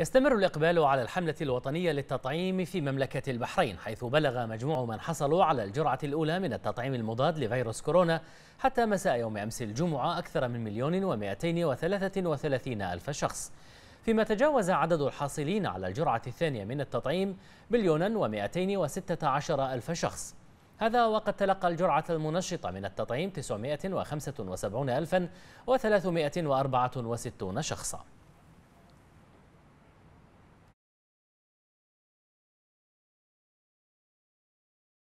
يستمر الإقبال على الحملة الوطنية للتطعيم في مملكة البحرين حيث بلغ مجموع من حصلوا على الجرعة الأولى من التطعيم المضاد لفيروس كورونا حتى مساء يوم أمس الجمعة أكثر من مليون ومائتين وثلاثة وثلاثين ألف شخص. فيما تجاوز عدد الحاصلين على الجرعة الثانية من التطعيم مليونا ومائتين وستة عشر ألف شخص. هذا وقد تلقى الجرعة المنشطة من التطعيم 975 ألفا و364 شخصا.